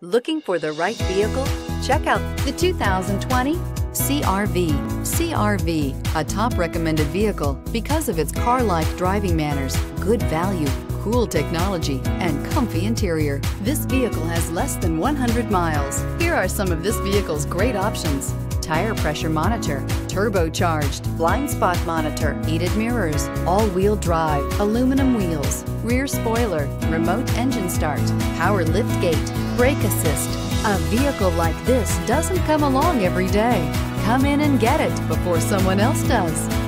Looking for the right vehicle? Check out the 2020 CRV. CRV, a top recommended vehicle because of its car-like driving manners, good value, cool technology, and comfy interior. This vehicle has less than 100 miles. Here are some of this vehicle's great options. Tire pressure monitor, turbocharged, blind spot monitor, heated mirrors, all-wheel drive, aluminum wheels, rear spoiler, remote engine start, power lift gate, brake assist. A vehicle like this doesn't come along every day. Come in and get it before someone else does.